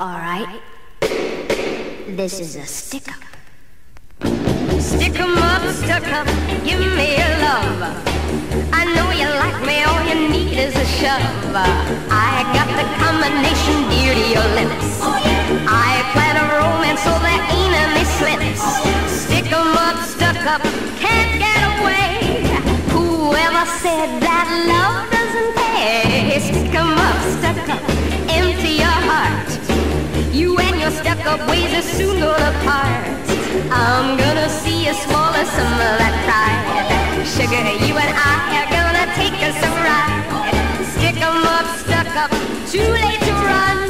Alright. This is a stick up. Stick 'em up, stuck up, give me your love. I know you like me, all you need is a shove. I got the combination dear to your lips. I plan a romance so there ain't any slips. Stick 'em up, stuck up, can't get away. Whoever said that love doesn't pay? Stick 'em up, stuck up. You and your stuck up ways are soon gonna part. I'm gonna see swallow some of that pride. Sugar, you and I are gonna take us a ride. Stick 'em up, stuck up, too late to run.